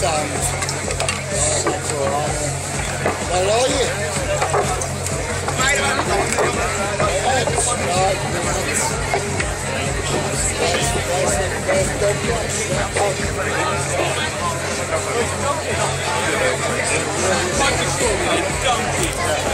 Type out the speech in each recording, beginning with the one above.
sound. Well, are you? donkey.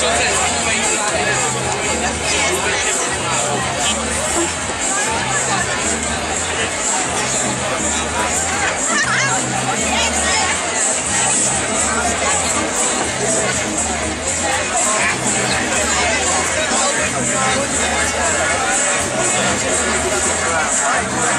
All right.